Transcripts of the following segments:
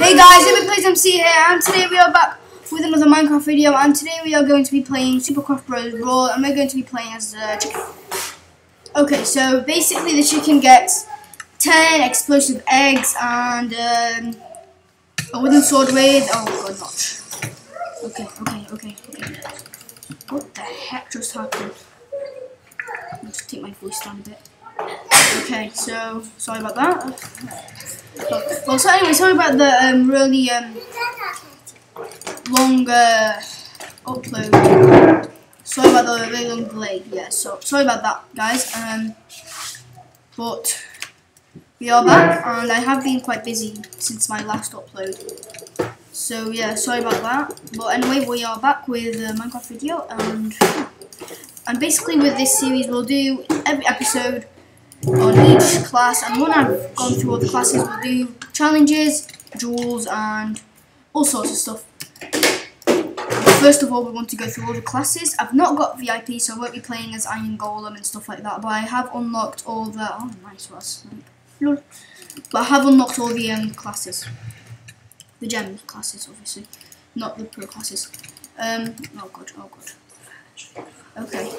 Hey guys, Emmett Plays MC here, and today we are back with another Minecraft video, and today we are going to be playing Supercraft Bros. Brawl, and we're going to be playing as a chicken. Okay, so basically the chicken gets 10 explosive eggs and um, a wooden sword with, oh god, not. Okay, okay, okay, okay. What the heck just happened? I'll just take my voice down a bit. Okay, so, sorry about that. Well, so anyway, sorry about the um, really um, long uh, upload. Sorry about the really long delay. Yeah, so sorry about that, guys. Um, but we are back, and I have been quite busy since my last upload. So yeah, sorry about that. But anyway, we are back with a Minecraft video, and and basically with this series, we'll do every episode on each class and when I've gone through all the classes we'll do challenges, duels and all sorts of stuff. First of all we want to go through all the classes. I've not got VIP so I won't be playing as Iron Golem and stuff like that but I have unlocked all the, oh nice was, but I have unlocked all the um, classes. The gem classes obviously, not the pro classes. Um, oh god, oh god. Okay.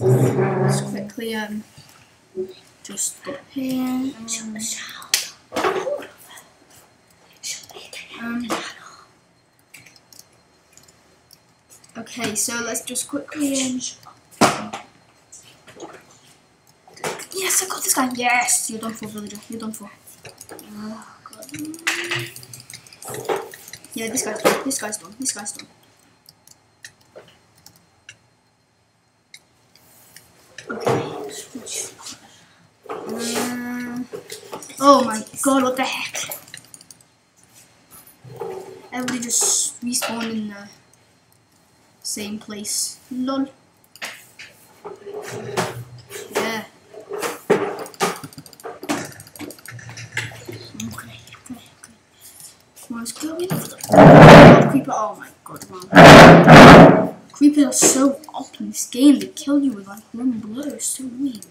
Let's quickly um just dip in. Um, okay, so let's just quickly um, Yes, I got this guy. Yes, you're done for, villager. You're done for. Oh. Yeah, this guy's done. This guy's done. This guy's done. Oh my god, what the heck? Everybody just respawned in the same place. Lol. Yeah. Okay, okay, okay. Come on, let's go in. Oh, creeper, oh my god, wow. Creepers are so up in this game, they kill you with like one blow, so weak.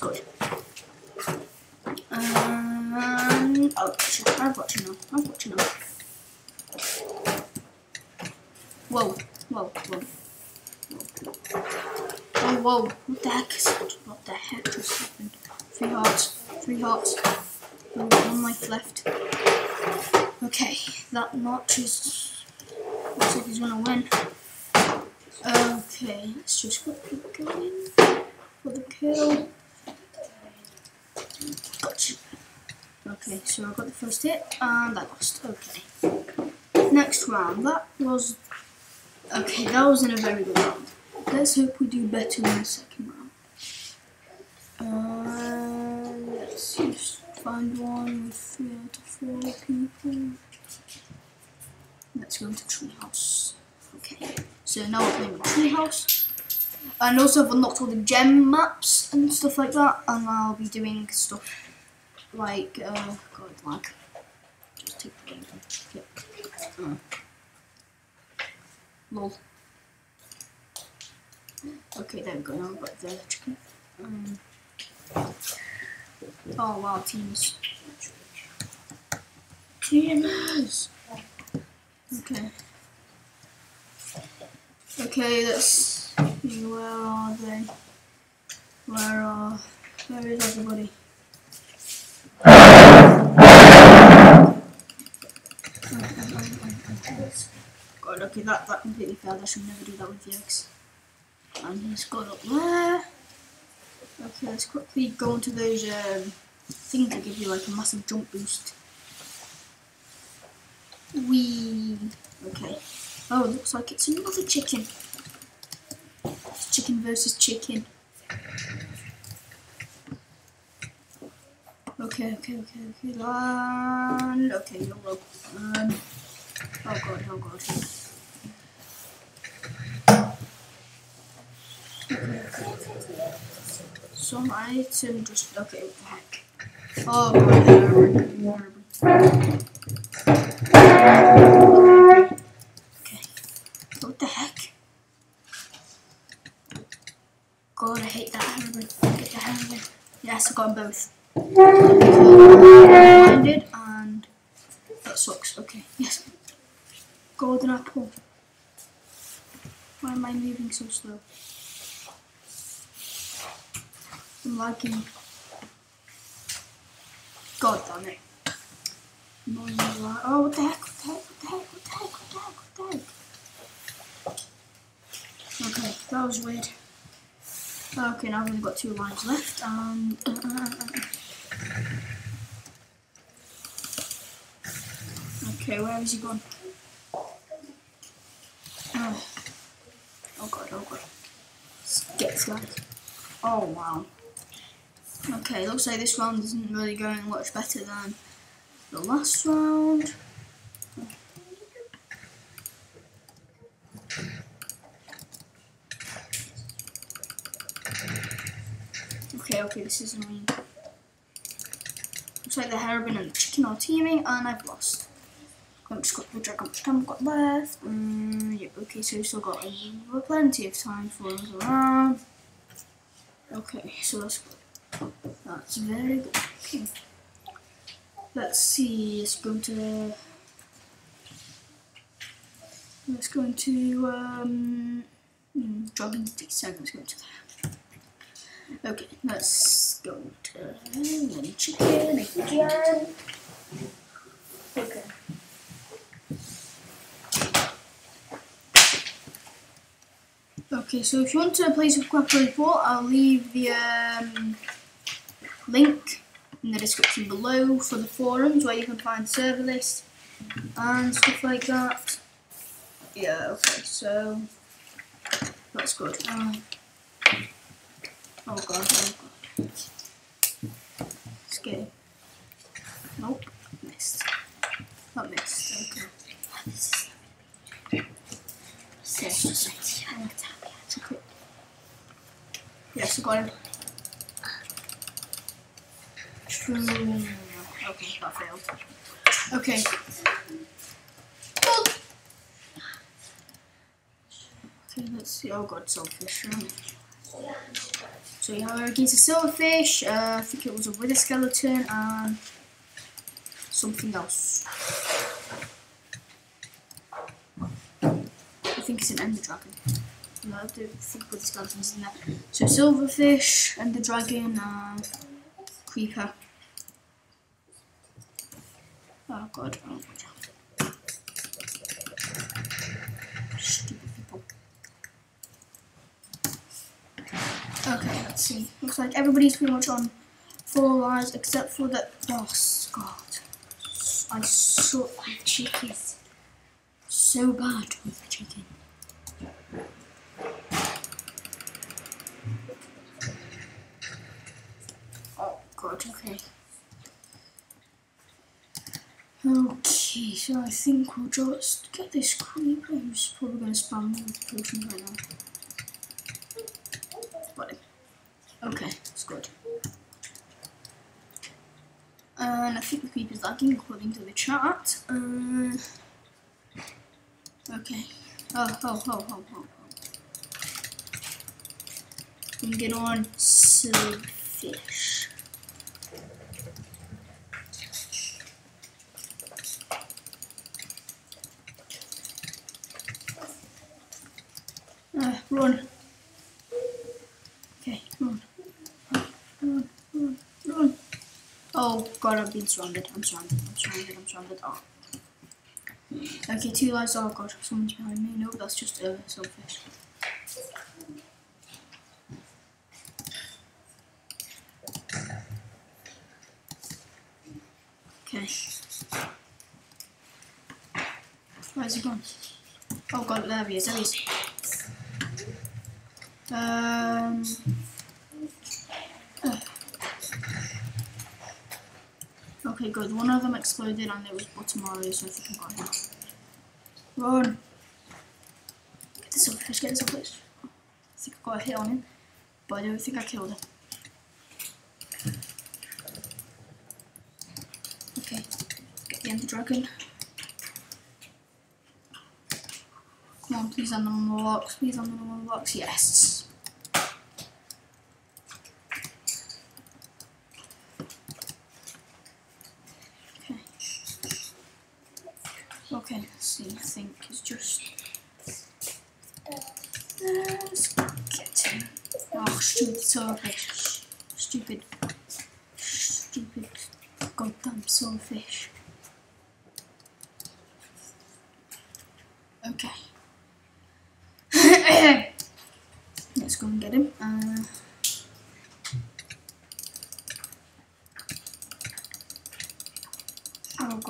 good. Um, oh, I've got to know. I've got to know. Whoa, whoa, whoa. Oh, whoa. What the heck is that? What the heck just happened? Three hearts. Three hearts. one life left. Okay, that notch is... Looks like he's gonna win. Okay, let's just quickly go in for the kill. Okay, so I got the first hit and I lost. Okay. Next round. That was okay, that wasn't a very good round. Let's hope we do better in the second round. Uh, let's just find one with three out of four people. Let's go into treehouse. Okay. So now we're playing treehouse. And also I've unlocked all the gem maps and stuff like that. And I'll be doing stuff like, uh, God, like, just take the game. Yep. Uh. Lol. Okay, there we go. Now got the chicken. Um, oh wow, teams. Teamers. Okay. Okay, let's where are they? Where are... Where is everybody? God, okay, that, that completely failed. I should never do that with the eggs. And he's got up there. Okay, let's quickly go into those um, things that give you like a massive jump boost. Wee. Okay. Oh, looks like it's another chicken chicken versus chicken. Okay, okay, okay, okay, land. Okay, you're low. Um, oh god, oh god. Some item just, okay, what the heck. Oh god, Okay. What the heck? God, I hate that hammer. Get the hammer. Yes, I got them both. Blinded and that sucks. Okay, yes. Golden apple. Why am I moving so slow? I'm lagging. God damn it. Lag. Oh, what the heck? What the heck? What the heck? What the heck? What the heck? What the heck? Okay, that was weird. Okay, now I've only got two lines left. Um, uh, uh, uh. Okay, where has he gone? Oh, oh god, oh god. Get slack. Oh wow. Okay, looks like this round isn't really going much better than the last round. Okay, okay, this is annoying. Looks like the Heron and the chicken are teaming, and I've lost. The check how I've got left. Um, yep, okay, so we've still got uh, plenty of time for us around. Okay, so that's good. That's very good. Okay. Let's see, let's go to let's go into um hmm, jogging so let's go to. Okay, let's go to the chicken again. Okay. Okay, so if you want to play Quack Report, I'll leave the um, link in the description below for the forums where you can find server list and stuff like that. Yeah, okay, so that's good. Um, oh god, oh god. Scary. Nope, missed. Not missed, okay. Okay. Got him. True. Okay, that failed. Okay. Okay, let's see. Oh god, silverfish. Right. So you have against a silverfish. Uh, I think it was a wither skeleton and something else. I think it's an ender dragon. Skeletons in there. So silverfish, ender dragon, and creeper. Oh god, oh god. Stupid people. Okay, let's see. Looks like everybody's pretty much on four lives except for the boss. God. I suck at chickens. So bad with the chicken. Oh god, okay. Okay, so I think we'll just get this creeper who's probably to spam me with potions right now. Him. Okay, it's good. And I think the creeper's lagging according to the chat. Uh, okay. Oh, oh, oh, oh, oh. We can get on silverfish. Uh, run. Okay, run. Run, run, run. Oh god, I've been surrounded. I'm surrounded. I'm surrounded. I'm surrounded. Oh. Okay, two lives. Oh god, someone's behind me. No, that's just a uh, silverfish. Where's he gone? Oh god, there he is. There he is. Um. uh. Okay, good. One of them exploded and it was Buttermario, so I think I got him. Run! Get the silverfish, get this silverfish. I think I got a hit on him, but I don't think I killed him. again, dragon. Come on, please on the normal box, please on the normal box, yes. Okay. Okay, let's see, I think it's just... Let's get him. Oh, stupid, swordfish. Stupid. Stupid. Goddamn swordfish.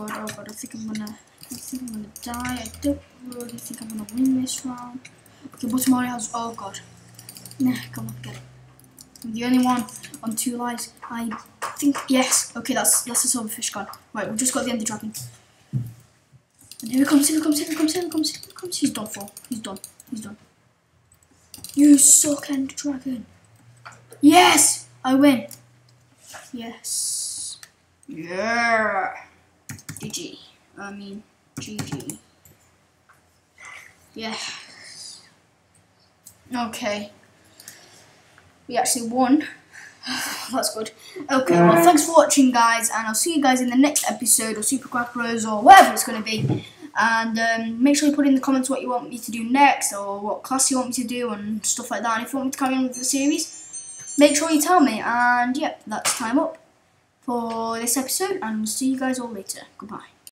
God, oh god, I think I'm gonna I think I'm gonna die. I don't really think I'm gonna win this round. Okay, but Mario has oh god. Nah, come on, get it. I'm the only one on two lives. I think yes. Okay, that's that's the silverfish gone. Right, we've just got the ender dragon. And here he comes, here he comes, here he comes, here he comes, here he comes. He's done for. He's done. He's done. You suck, Ender Dragon. Yes! I win. Yes. Yeah. GG. I mean, GG. Yeah. Okay. We actually won. That's good. Okay, well, thanks for watching, guys, and I'll see you guys in the next episode of Super Craft Bros or whatever it's going to be. And um, make sure you put in the comments what you want me to do next, or what class you want me to do, and stuff like that. And if you want me to carry on with the series, make sure you tell me. And yeah, that's time up for this episode, and we'll see you guys all later. Goodbye.